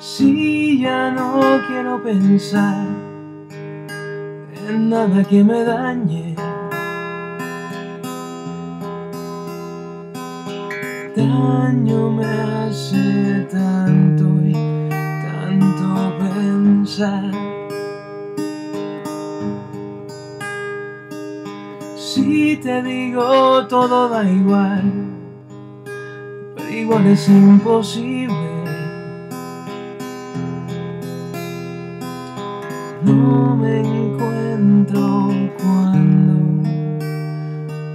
Si ya no quiero pensar en nada que me dañe. Daño me hace tanto y tanto pensar. Si te digo todo da igual, pero igual es imposible. No me encuentro cuando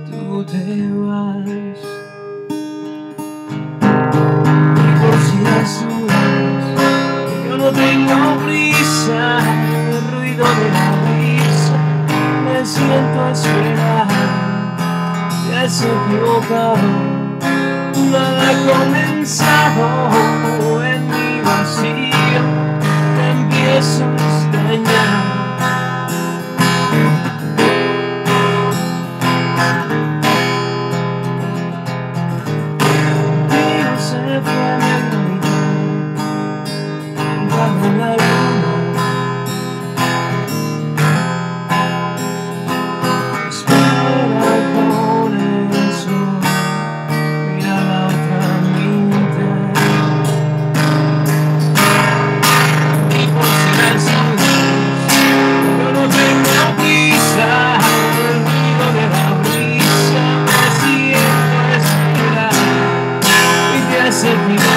tú te vas. Y por si las dudas, yo no tengo prisa, el ruido de la brisa, me siento a esperar. Te has equivocado, nada ha comenzado en mi vacío, te empiezo esperar y